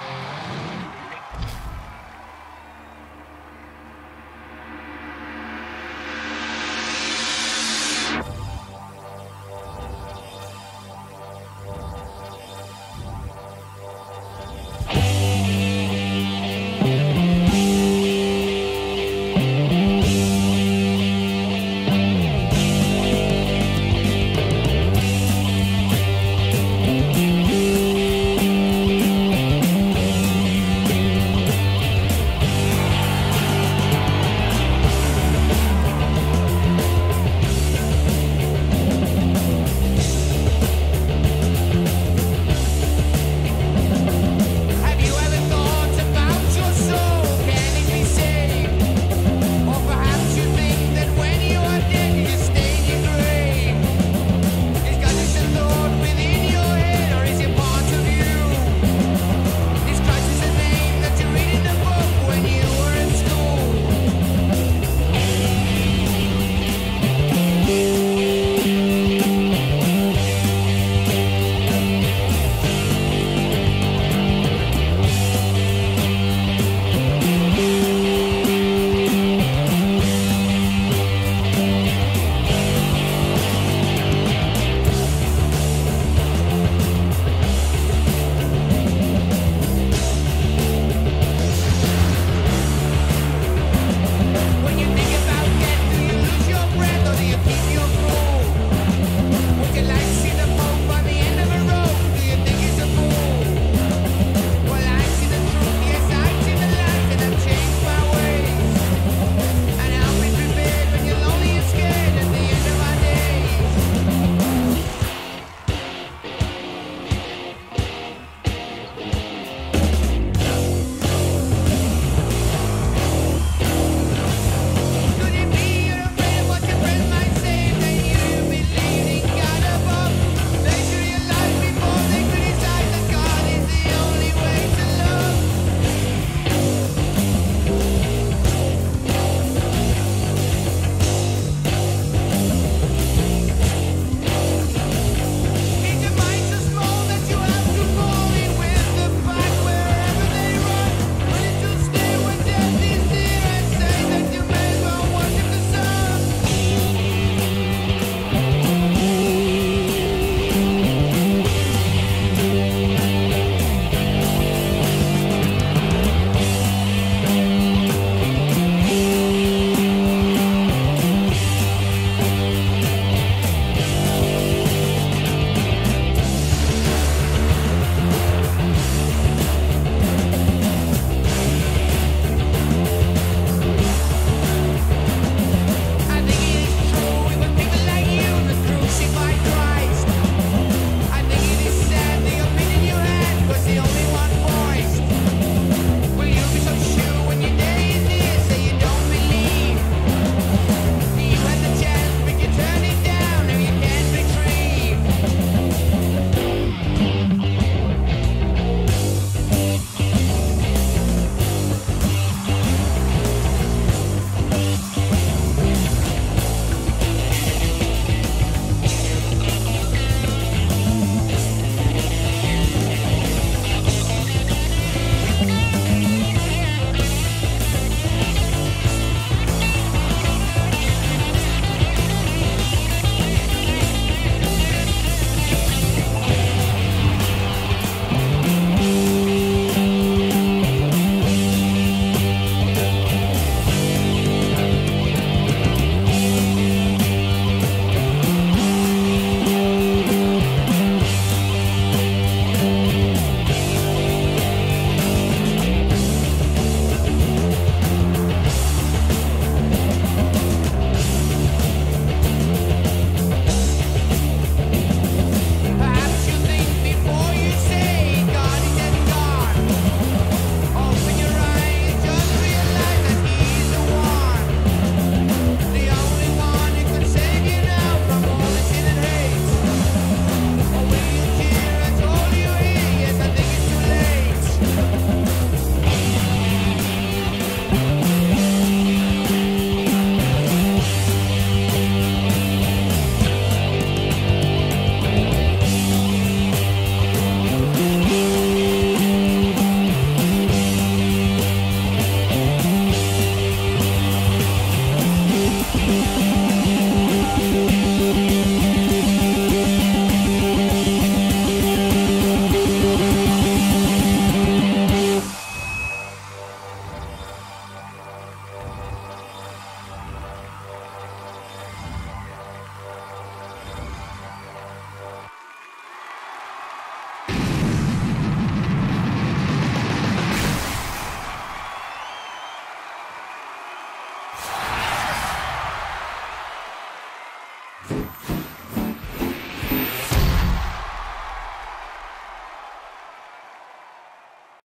Bye.